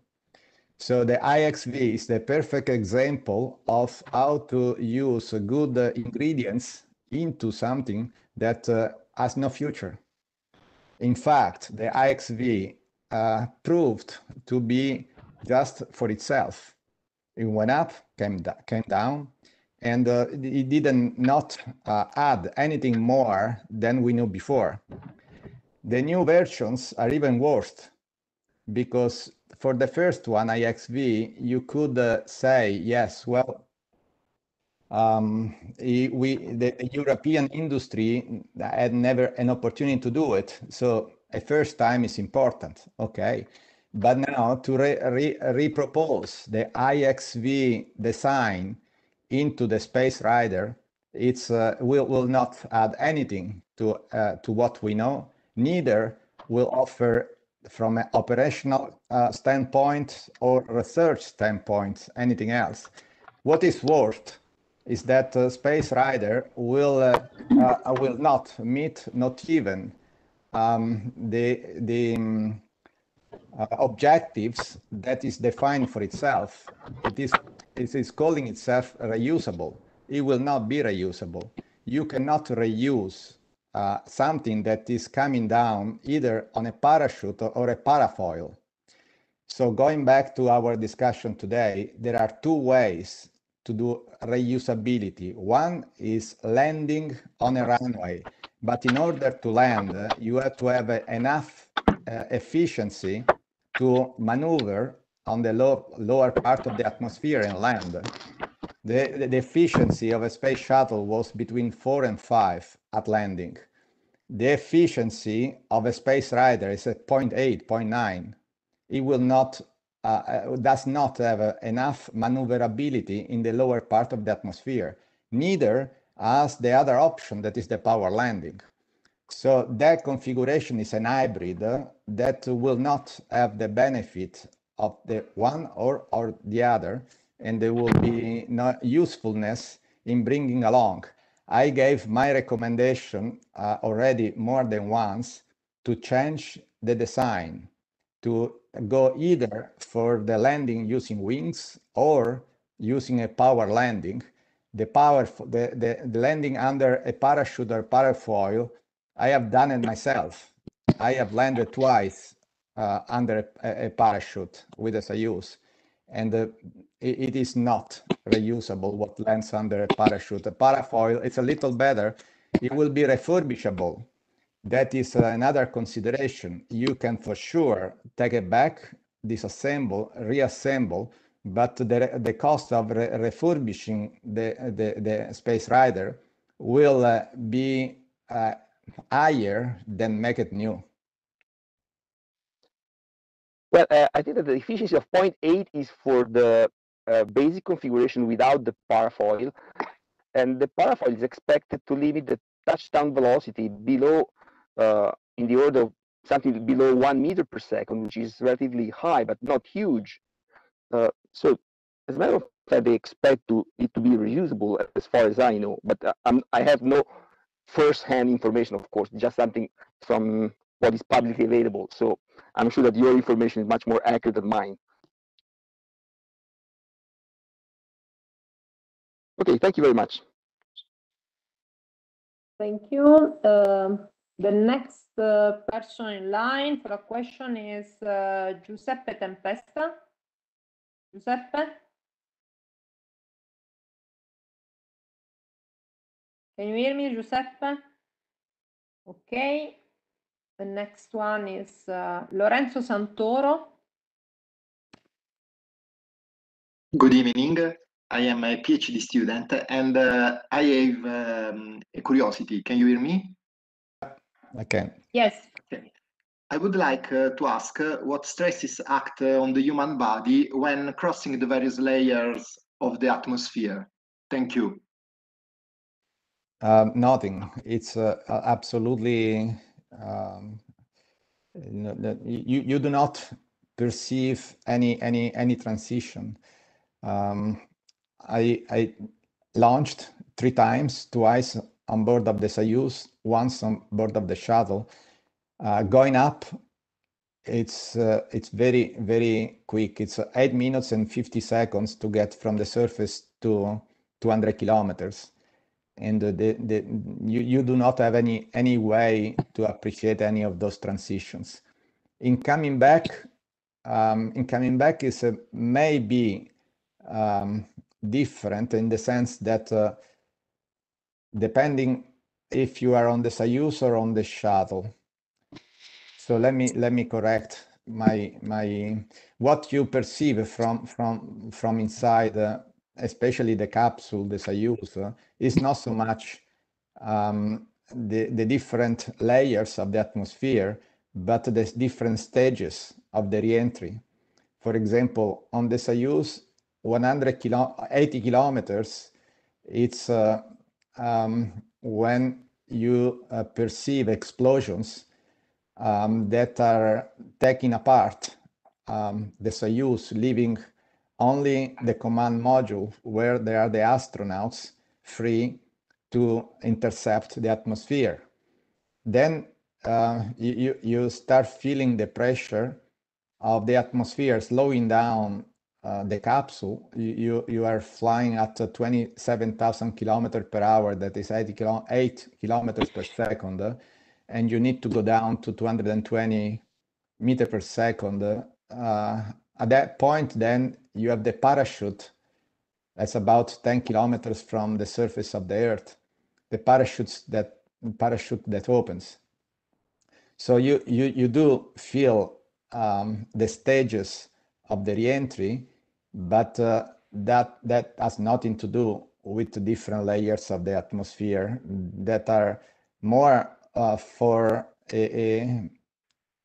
So the IXV is the perfect example of how to use good uh, ingredients into something that uh, has no future. In fact, the IXV uh, proved to be just for itself. It went up, came, came down, and uh, it didn't not uh, add anything more than we knew before. The new versions are even worse because for the first one, IXV, you could uh, say, yes, well, um, we the European industry had never an opportunity to do it. So a first time is important, okay. But now to re, re, repropose the IXV design into the Space Rider, it's uh, will will not add anything to uh, to what we know. Neither will offer from an operational uh, standpoint or research standpoint anything else. What is worth is that uh, Space Rider will uh, uh, will not meet, not even um, the the um, uh, objectives that is defined for itself. It is it is calling itself reusable. It will not be reusable. You cannot reuse uh, something that is coming down either on a parachute or a parafoil. So going back to our discussion today, there are two ways to do reusability. One is landing on a runway, but in order to land, you have to have enough uh, efficiency to maneuver on the low, lower part of the atmosphere and land. The, the, efficiency of a space shuttle was between four and five at landing. The efficiency of a space rider is at 0.8, 0.9. It will not uh, does not have uh, enough maneuverability in the lower part of the atmosphere, neither as the other option that is the power landing. So that configuration is an hybrid uh, that will not have the benefit of the one or, or the other, and there will be no usefulness in bringing along. I gave my recommendation uh, already more than once to change the design to go either for the landing using wings or using a power landing. The power, the, the, the landing under a parachute or parafoil, I have done it myself. I have landed twice uh, under a, a, parachute with a Soyuz, and uh, it, it is not reusable what lands under a parachute. A parafoil, it's a little better. It will be refurbishable that is another consideration. You can for sure take it back, disassemble, reassemble, but the, the cost of re refurbishing the, the, the, Space Rider will uh, be uh, higher than make it new. Well, uh, I think that the efficiency of 0.8 is for the basic configuration without the parafoil, and the parafoil is expected to limit the touchdown velocity below uh, in the order of something below one meter per second, which is relatively high but not huge. Uh, so, as a matter of fact, they expect to, it to be reusable, as far as I know. But uh, i have no first-hand information, of course, just something from what is publicly available. So I'm sure that your information is much more accurate than mine. Okay, thank you very much. Thank you. Um, The next uh, person in line for a question is uh, Giuseppe Tempesta. Giuseppe? Can you hear me, Giuseppe? Okay. The next one is uh, Lorenzo Santoro. Good evening. I am a PhD student and uh, I have um, a curiosity. Can you hear me? I can. Yes. Okay. I would like uh, to ask uh, what stresses act uh, on the human body when crossing the various layers of the atmosphere. Thank you. Um, nothing. It's uh, absolutely um, no- no- you you do not perceive any any any transition. Um, I I launched three times, twice on board of the Soyuz, once on board of the shuttle. Uh, going up, it's uh, it's very very quick. It's eight minutes and 50 seconds to get from the surface to 200 kilometers and the, the, you, you do not have any any way to appreciate any of those transitions in coming back um, in coming back is uh, maybe um, different in the sense that uh, depending if you are on the Soyuz or on the shuttle so let me let me correct my my what you perceive from from from inside uh, especially the capsule the Soyuz uh, is not so much um, the, the different layers of the atmosphere, but the different stages of the reentry. For example, on the Soyuz, 100 kilo, 80 kilometers, it's uh, um, when you uh, perceive explosions um, that are taking apart um, the Soyuz, leaving only the command module where there are the astronauts free to intercept the atmosphere. Then uh, you, you start feeling the pressure of the atmosphere slowing down uh, the capsule. You, you, are flying at 27,000 kilometers per hour, that is 80 kilo, 8 kilometers per second, and you need to go down to 220 meter per second. Uh, at that point, then you have the parachute that's about 10 kilometers from the surface of the earth the parachutes that parachute that opens so you you, you do feel um, the stages of the reentry but uh, that that has nothing to do with the different layers of the atmosphere that are more uh, for a,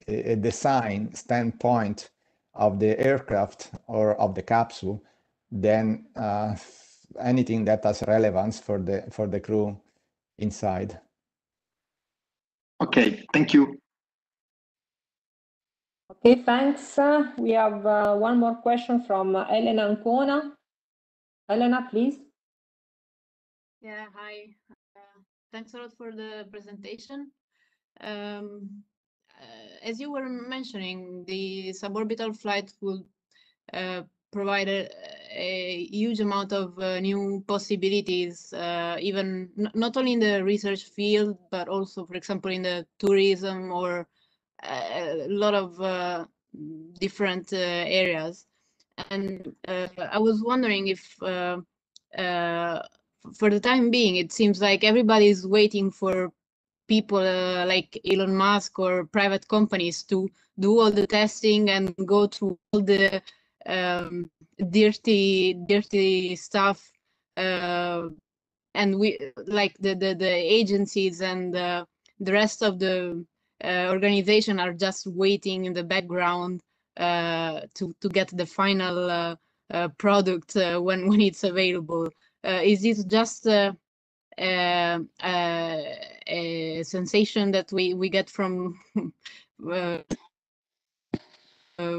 a, a design standpoint of the aircraft or of the capsule than uh, anything that has relevance for the for the crew inside. Okay, thank you. Okay, thanks. We have uh, one more question from uh, Elena Ancona. Elena, please. Yeah, hi. Uh, thanks a lot for the presentation. Um, uh, as you were mentioning, the suborbital flight will uh, provide a, a, huge amount of uh, new possibilities, even not only in the research field, but also, for example, in the tourism or a lot of uh, different uh, areas. And uh, I was wondering if, for the time being, it seems like everybody is waiting for people uh, like Elon Musk or private companies to do all the testing and go through all the um, dirty, dirty stuff. Uh, and we like the, the, the agencies and uh, the rest of the Uh, organization are just waiting in the background uh, to, to get the final uh, product when, when it's available. is this just uh, uh, a sensation that we we get from uh,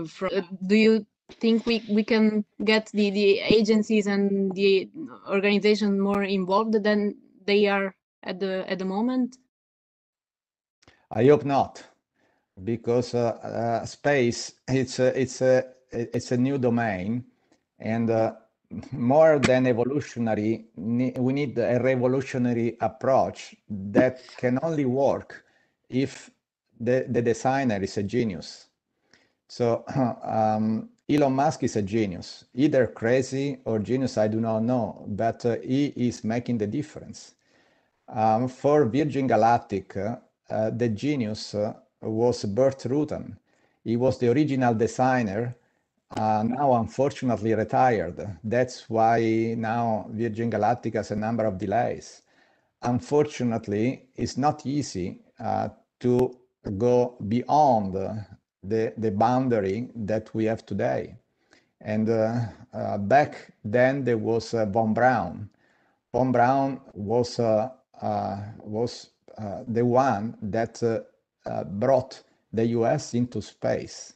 from do you think we we can get the the agencies and the organization more involved than they are at the at the moment i hope not because uh, uh, space it's a, it's a it's a new domain and more than evolutionary, we need a revolutionary approach that can only work if the, the designer is a genius. So um, Elon Musk is a genius, either crazy or genius, I do not know, but uh, he is making the difference. Um, for Virgin Galactic, uh, uh, the genius uh, was Burt Rutan. He was the original designer, uh, now unfortunately retired. That's why now Virgin Galactic has a number of delays. Unfortunately, it's not easy uh, to go beyond the, the boundary that we have today. And uh, uh, back then there was von Braun. Von Braun was, was Uh, the one that uh, uh, brought the US into space.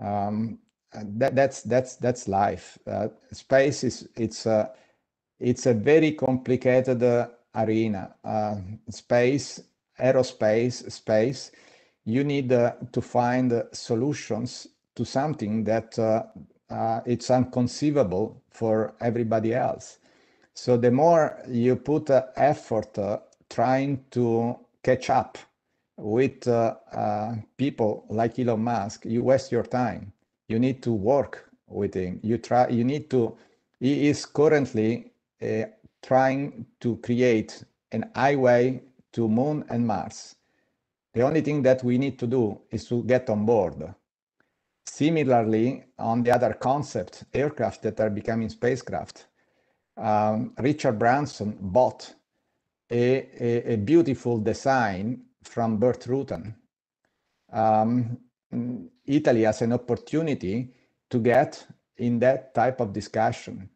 Um, that, that's that's that's life. Uh, space is it's a it's a very complicated uh, arena. Uh, space, aerospace, space. You need to find solutions to something that it's unconceivable for everybody else. So the more you put effort trying to catch up with uh, uh, people like Elon Musk, you waste your time. You need to work with him. You try. You need to. He is currently uh, trying to create an highway to Moon and Mars. The only thing that we need to do is to get on board. Similarly, on the other concept, aircraft that are becoming spacecraft, um, Richard Branson bought a, a, a beautiful design from Burt Rutan. Um, Italy has an opportunity to get in that type of discussion.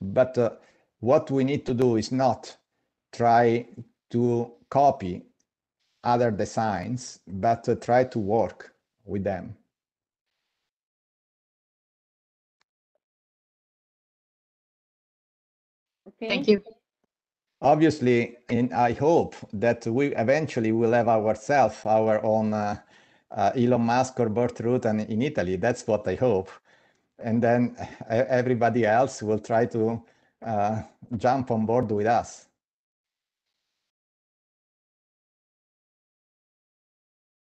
But uh, what we need to do is not try to copy other designs, but uh, try to work with them. Okay. Thank you. Obviously, and I hope that we eventually will have ourselves our own uh, uh, Elon Musk or Burt Rutan in Italy. That's what I hope. And then everybody else will try to uh, jump on board with us.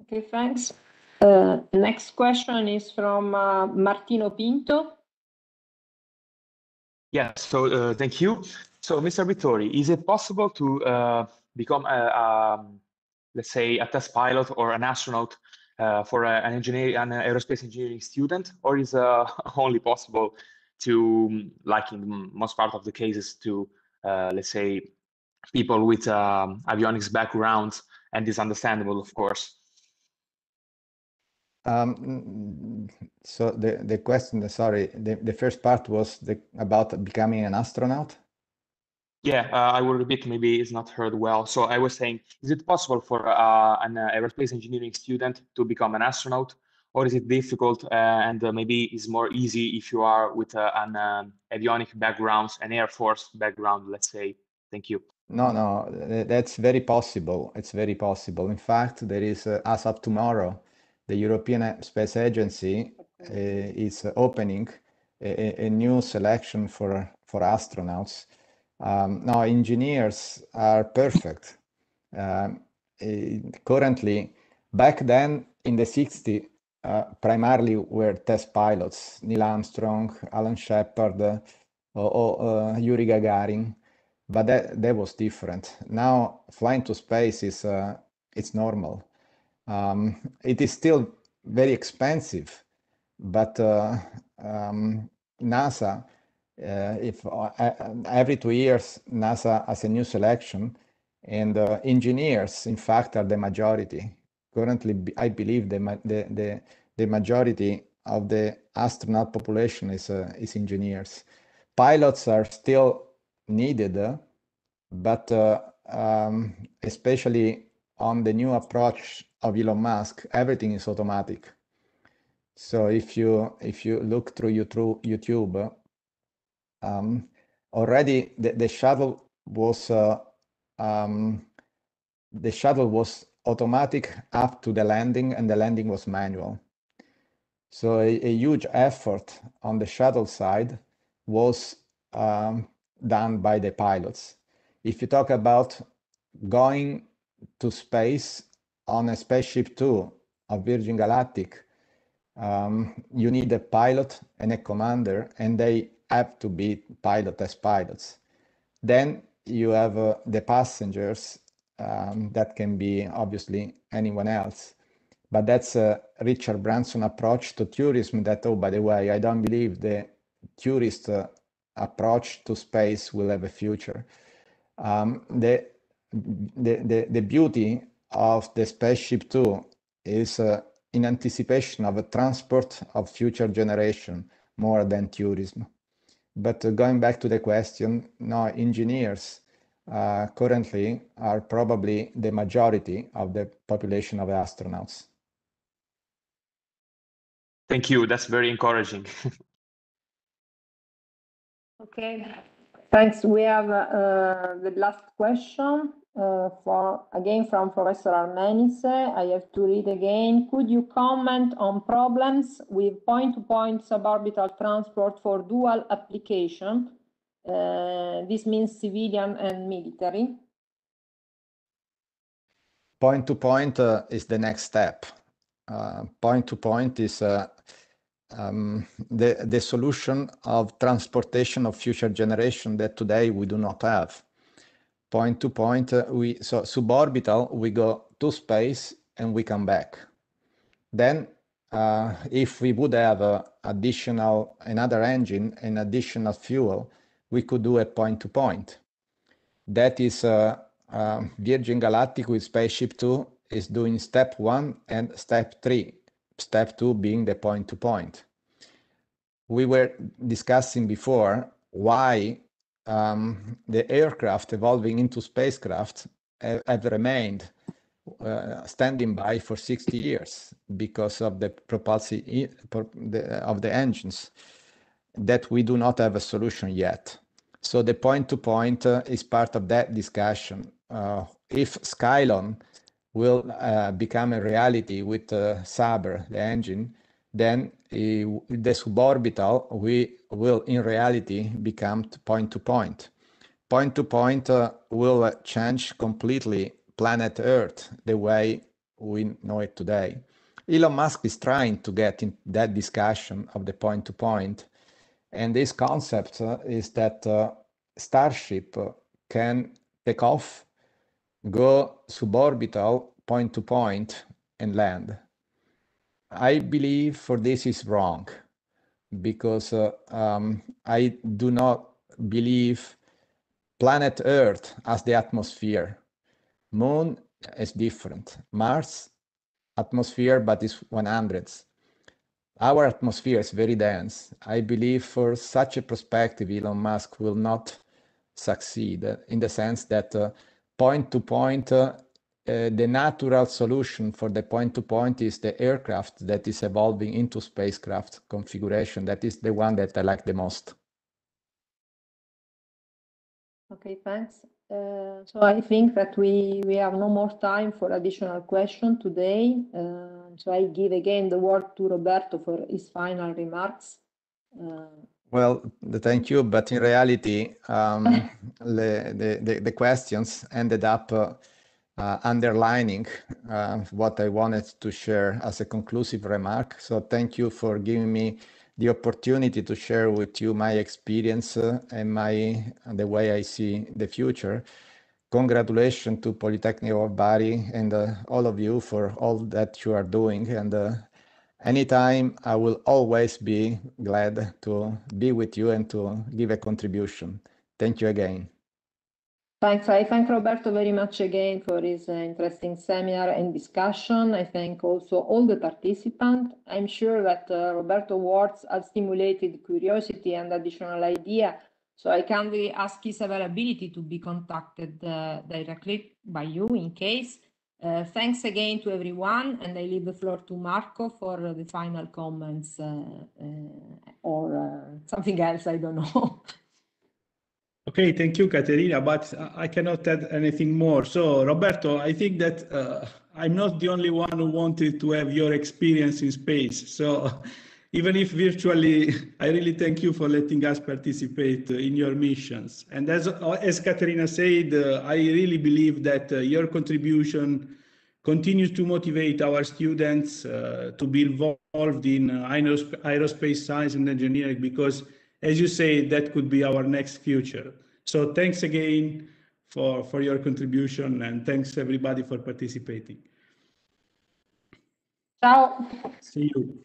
Okay, thanks. Uh, next question is from uh, Martino Pinto. Yes, so uh, thank you. So, Mr. Vittori, is it possible to uh, become, a, um, let's say, a test pilot or an astronaut uh, for a, an engineer, an aerospace engineering student, or is uh, only possible to, like in most part of the cases, to let's say, people with um, avionics backgrounds, and is understandable, of course. Um, so the, the question, sorry, the, the first part was the, about becoming an astronaut? Yeah, uh, I will repeat, maybe it's not heard well. So I was saying, is it possible for uh, an uh, aerospace engineering student to become an astronaut? Or is it difficult uh, and uh, maybe it's more easy if you are with an um, avionic background, an Air Force background, let's say? Thank you. No, no, that's very possible. It's very possible. In fact, there is, as of tomorrow, the European Space Agency is opening a, a new selection for, for astronauts um, now, engineers are perfect. Um, currently, back then in the 60s, uh, primarily were test pilots, Neil Armstrong, Alan Shepard, uh, or, uh, Yuri Gagarin, but that, that was different. Now, flying to space is uh, it's normal. Um, it is still very expensive, but uh, um, NASA if uh, every two years NASA has a new selection, and uh, engineers, in fact, are the majority. Currently, I believe the the the, the majority of the astronaut population is is engineers. Pilots are still needed, but um, especially on the new approach of Elon Musk, everything is automatic. So if you if you look through YouTube, um, already the, the shuttle was uh, um, the shuttle was automatic up to the landing and the landing was manual. So a, a huge effort on the shuttle side was um, done by the pilots. If you talk about going to space on a spaceship two of Virgin Galactic, um, you need a pilot and a commander, and they have to be pilot as pilots. Then you have uh, the passengers um, that can be obviously anyone else. But that's a Richard Branson approach to tourism that, oh, by the way, I don't believe the tourist uh, approach to space will have a future. Um, the, the, the, the beauty of the Spaceship Two is uh, in anticipation of a transport of future generation more than tourism. But uh, going back to the question, no, engineers uh, currently are probably the majority of the population of astronauts. Thank you. That's very encouraging. Okay, thanks. We have uh, the last question uh, for again from Professor Armenise. I have to read again. Could you comment on problems with point-to-point -point suborbital transport for dual application? Uh, this means civilian and military. Point-to-point -point, is the next step. Point-to-point -point is um, the, the solution of transportation of future generation that today we do not have. Point to point, uh, we so suborbital, we go to space and we come back. Then, uh, if we would have uh, additional another engine and additional fuel, we could do a point to point. That is uh, uh, Virgin Galactic with Spaceship Two is doing step one and step three step two being the point to point. We were discussing before why um, the aircraft evolving into spacecraft have, have remained uh, standing by for 60 years because of the propulsive of the engines that we do not have a solution yet. So the point to point uh, is part of that discussion. Uh, if Skylon will uh, become a reality with uh, Sabre, the engine, then uh, the suborbital we will in reality become point to point. Point to point uh, will change completely planet Earth the way we know it today. Elon Musk is trying to get in that discussion of the point to point. And this concept uh, is that uh, Starship can take off go suborbital point to point and land. I believe for this is wrong because uh, um, I do not believe planet Earth as the atmosphere. Moon is different. Mars atmosphere, but it's 100s. Our atmosphere is very dense. I believe for such a perspective, Elon Musk will not succeed in the sense that uh, point to point, uh, uh, the natural solution for the point to point is the aircraft that is evolving into spacecraft configuration. That is the one that I like the most. Okay, thanks. Uh, so I think that we, we have no more time for additional question today. Uh, so I give again the word to Roberto for his final remarks. Uh, well, thank you. But in reality, um, the, the, the, questions ended up uh, underlining uh, what I wanted to share as a conclusive remark. So thank you for giving me the opportunity to share with you my experience uh, and my the way I see the future. Congratulations to Polytechnic of Bari and uh, all of you for all that you are doing and uh, anytime I will always be glad to be with you and to give a contribution. Thank you again. Thanks. I thank Roberto very much again for his uh, interesting seminar and discussion. I thank also all the participants. I'm sure that uh, Roberto words have stimulated curiosity and additional idea. So I kindly ask his availability to be contacted uh, directly by you in case. Uh, thanks again to everyone, and I leave the floor to Marco for uh, the final comments uh, uh or uh, something else, I don't know. okay, thank you, Caterina, but I cannot add anything more. So, Roberto, I think that I'm not the only one who wanted to have your experience in space. So, even if virtually, I really thank you for letting us participate in your missions. And as, as Caterina said, uh, I really believe that uh, your contribution continues to motivate our students uh, to be involved in uh, aerospace science and engineering because, as you say, that could be our next future. So thanks again for, for your contribution and thanks everybody for participating. Ciao. See you.